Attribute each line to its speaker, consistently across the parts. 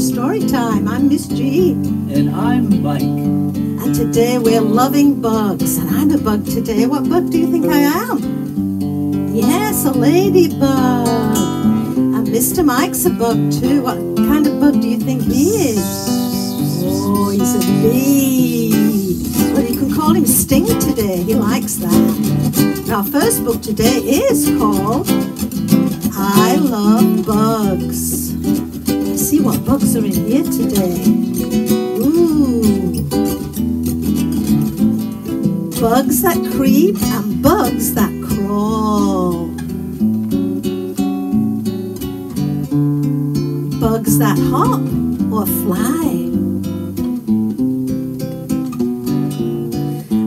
Speaker 1: to Story Time. I'm Miss G,
Speaker 2: And I'm Mike.
Speaker 1: and today we're loving bugs. And I'm a bug today. What bug do you think I am? Yes, a ladybug. And Mr. Mike's a bug too. What kind of bug do you think he is? Oh, he's a bee. Well, you can call him Sting today. He likes that. Our first book today is called I Love Bugs. See what bugs are in here today. Ooh. Bugs that creep and bugs that crawl. Bugs that hop or fly.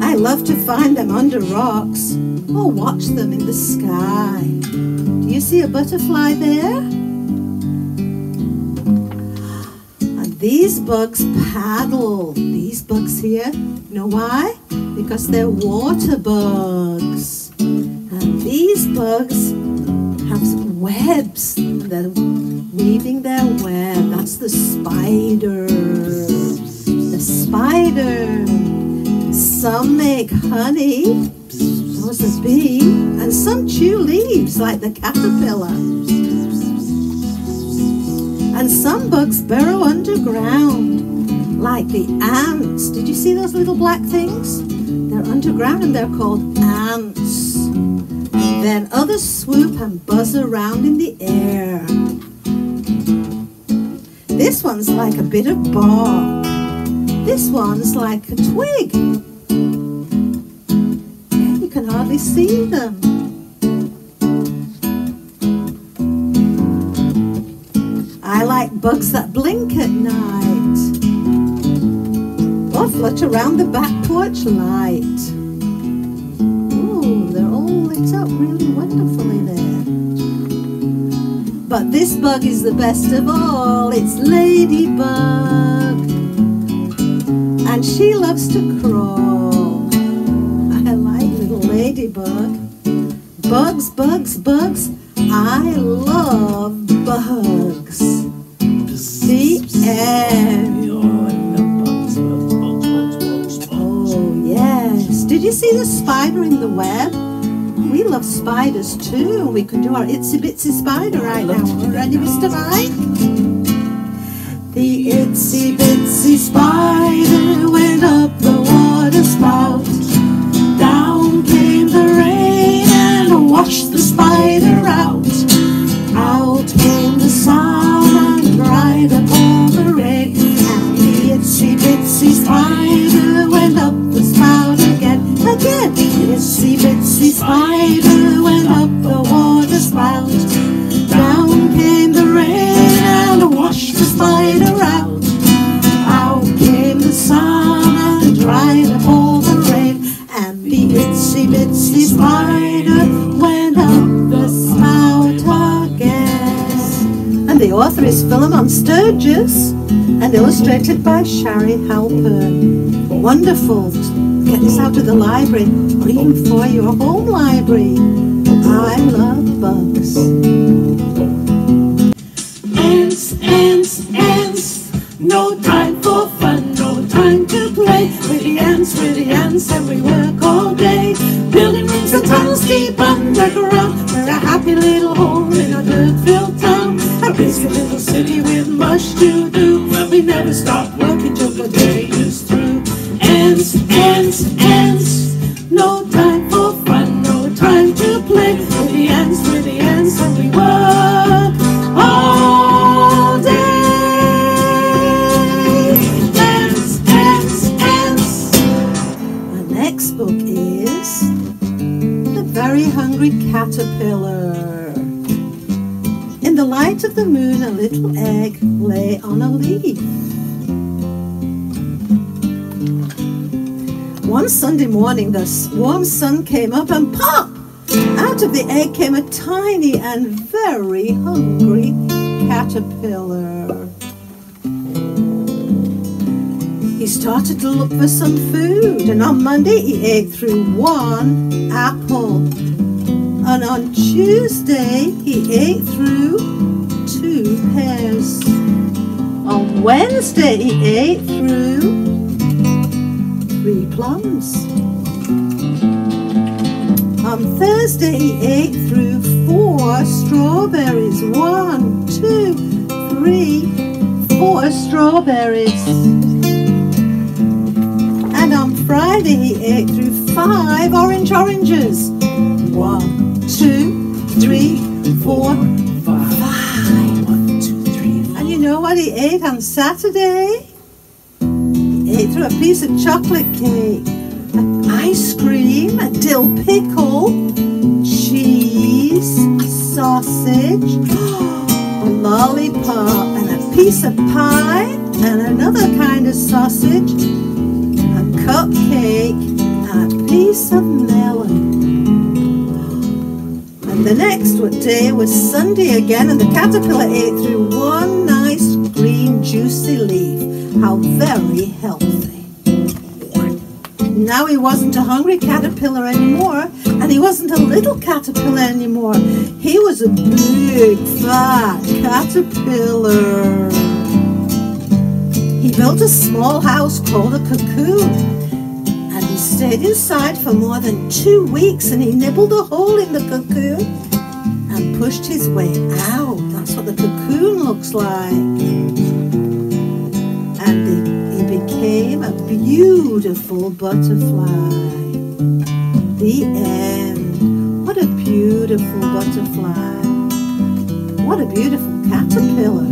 Speaker 1: I love to find them under rocks or watch them in the sky. Do you see a butterfly there? These bugs paddle. These bugs here, you know why? Because they're water bugs. And these bugs have webs. They're weaving their web. That's the spider. The spider. Some make honey. Those are bee. And some chew leaves like the caterpillar. Bugs burrow underground, like the ants. Did you see those little black things? They're underground and they're called ants. Then others swoop and buzz around in the air. This one's like a bit of bark. This one's like a twig. You can hardly see them. Bugs that blink at night or flutter around the back porch light. Ooh, they're all lit up really wonderfully there. But this bug is the best of all. It's Ladybug. And she loves to crawl. I like little Ladybug. Bugs, bugs, bugs. I love bugs. Oh, yes. Did you see the spider in the web? We love spiders too. We could do our itsy bitsy spider right now. Ready, Mr. Mike? The itsy bitsy spider went up the water spout. Down came the rain and washed the spider illustrated by Shari Halpern. Wonderful. Get this out of the library or even for your home library. I love bugs. Caterpillar. In the light of the moon, a little egg lay on a leaf. One Sunday morning, the warm sun came up and pop! Out of the egg came a tiny and very hungry caterpillar. He started to look for some food, and on Monday he ate through one apple. And on Tuesday he ate through two pears. On Wednesday he ate through three plums. On Thursday he ate through four strawberries. One, two, three, four strawberries. And on Friday he ate through five orange oranges. One, two, three, four, five.
Speaker 2: One, two, three, four.
Speaker 1: And you know what he ate on Saturday? He ate through a piece of chocolate cake, a ice cream, a dill pickle, cheese, a sausage, a lollipop, and a piece of pie, and another kind of sausage, a cupcake, and a piece of the next day was Sunday again, and the caterpillar ate through one nice green juicy leaf. How very healthy. Now he wasn't a hungry caterpillar anymore, and he wasn't a little caterpillar anymore. He was a big, fat caterpillar. He built a small house called a cocoon, stayed inside for more than two weeks, and he nibbled a hole in the cocoon and pushed his way out. That's what the cocoon looks like and he became a beautiful butterfly. The end. What a beautiful butterfly. What a beautiful caterpillar.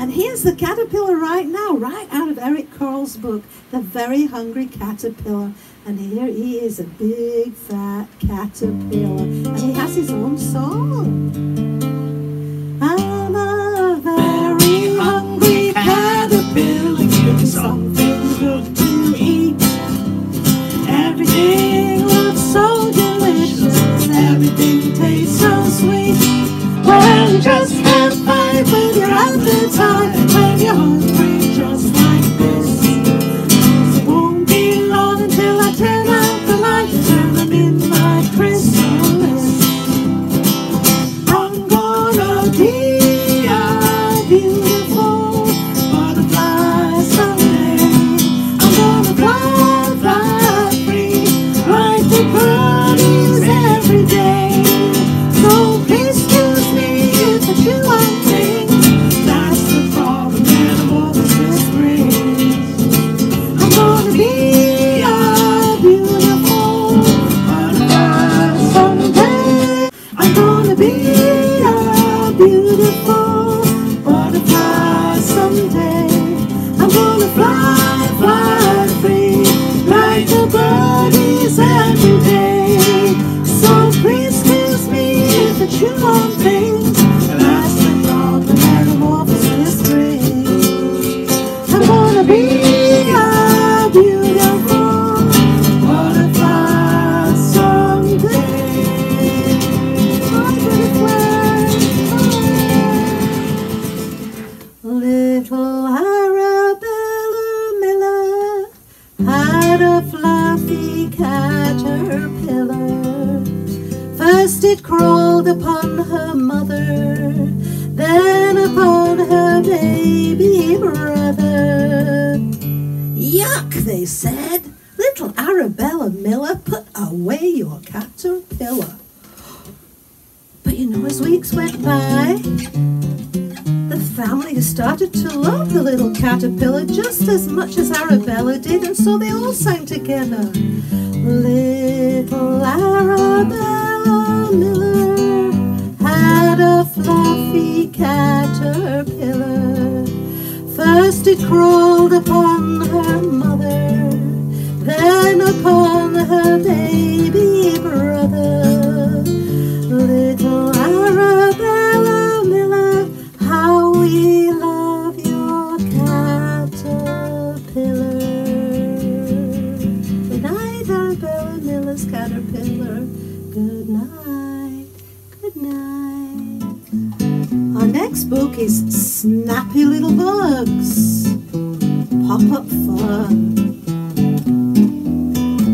Speaker 1: And here's the caterpillar right now, right out of Eric Carle's book, The Very Hungry Caterpillar. And here he is, a big fat caterpillar. And he has his own song. I'm a very hungry caterpillar. Give me something good to eat. Everything looks so delicious. Everything tastes so sweet. Well, just have fun with your appetite be said. Little Arabella Miller, put away your caterpillar. But you know, as weeks went by, the family started to love the little caterpillar just as much as Arabella did, and so they all sang together. Little Arabella Miller had a fluffy caterpillar. First it crawled upon her mother, then upon her baby Snappy little bugs. Pop up fun.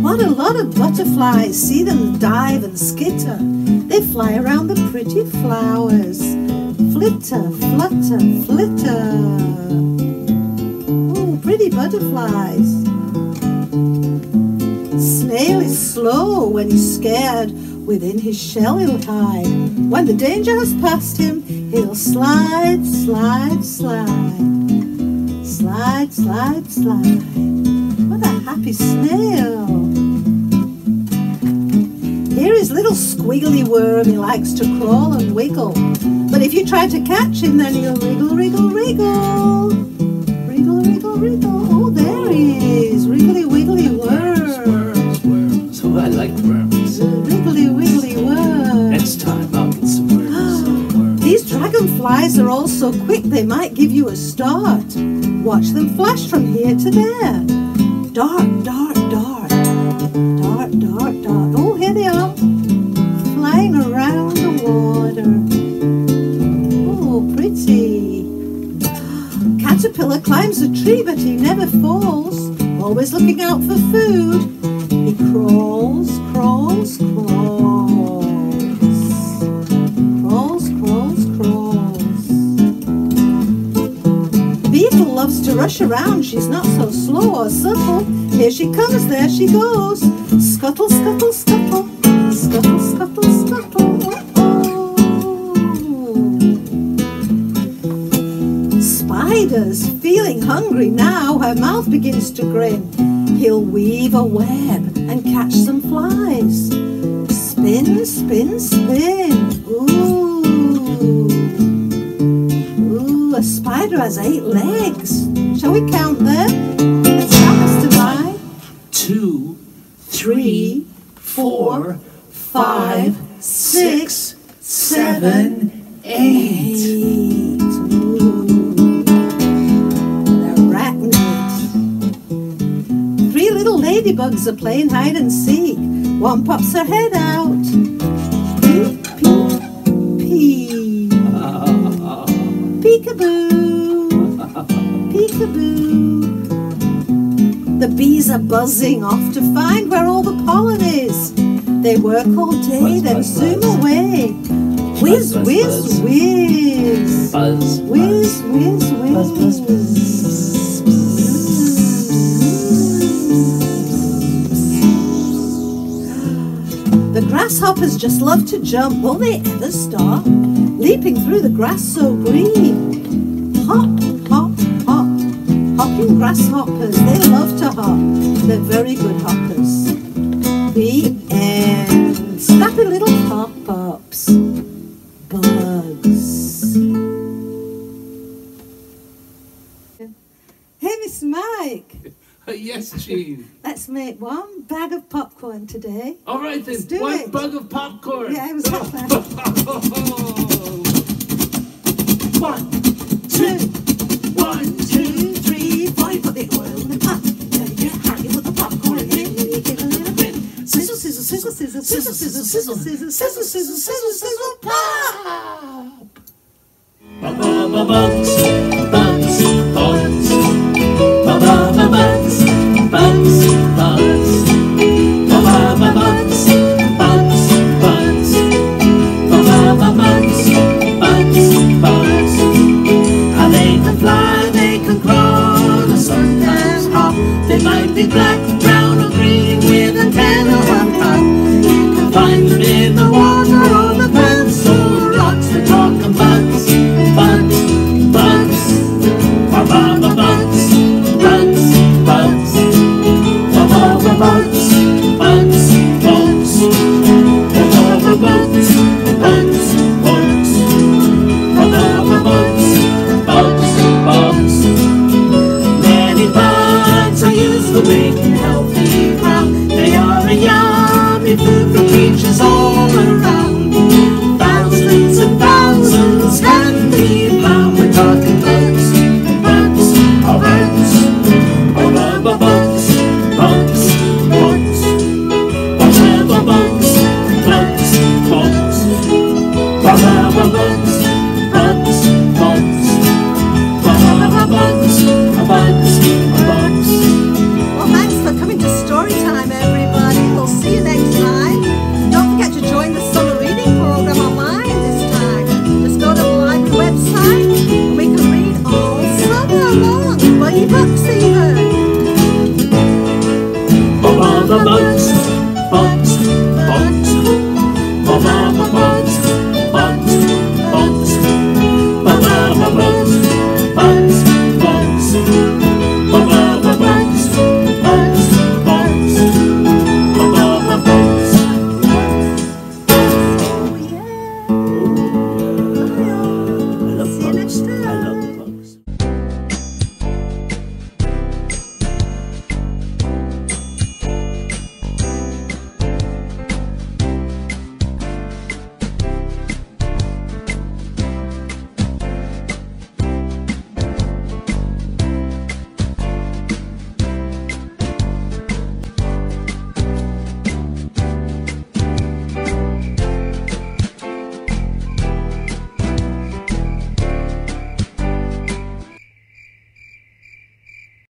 Speaker 1: What a lot of butterflies. See them dive and skitter. They fly around the pretty flowers. Flitter, flutter, flitter. Oh, pretty butterflies. Snail is slow when he's scared. Within his shell he'll hide. When the danger has passed him, he'll slide, slide, slide. Slide, slide, slide. What a happy snail. Here is little squiggly worm. He likes to crawl and wiggle. But if you try to catch him, then he'll wriggle, wriggle, wriggle. Wriggle, wriggle, wriggle. Oh, there he is. Dragonflies are all so quick they might give you a start. Watch them flash from here to there. Dart, dart, dart. Dart, dart, dart. Oh, here they are. Flying around the water. Oh, pretty. Caterpillar climbs a tree, but he never falls. Always looking out for food. To rush around. She's not so slow or subtle. Here she comes, there she goes. Scuttle, scuttle, scuttle. Scuttle, scuttle, scuttle. Spiders, feeling hungry now, her mouth begins to grin. He'll weave a web and catch some flies. Spin, spin, spin. Ooh. Ooh, a spider has eight legs. Shall we count them? Let's count, Mr. Right.
Speaker 2: Two, three, four, five, six, seven, eight.
Speaker 1: An arachnid. Three little ladybugs are playing hide and seek. One pops her head out. Peep, peep, peep. Ah. Peekaboo. The bees are buzzing off to find where all the pollen is. They work all day,
Speaker 2: Buzz,
Speaker 1: then
Speaker 2: buzz,
Speaker 1: zoom
Speaker 2: buzz.
Speaker 1: away. Whiz,
Speaker 2: buzz,
Speaker 1: whiz,
Speaker 2: buzz.
Speaker 1: whiz.
Speaker 2: Buzz,
Speaker 1: Whiz, whiz, whiz.
Speaker 2: Buzz, buzz,
Speaker 1: The grasshoppers just love to jump. Will they ever stop? Leaping through the grass so green. Grasshoppers. They love to hop. They're very good hoppers. The end. Snappy little pop-ups. Bugs. Hey, Miss Mike.
Speaker 2: Uh, yes, Jean.
Speaker 1: Let's make one bag of popcorn today.
Speaker 2: All right then.
Speaker 1: Let's do
Speaker 2: One
Speaker 1: it.
Speaker 2: bug of popcorn.
Speaker 1: Yeah, it was that bad.
Speaker 2: One,
Speaker 1: Two,
Speaker 2: one,
Speaker 1: two, sizzle sizzle sizzle sizzle sizzle sizzle sizzle siso, pá! Babá,
Speaker 2: babá,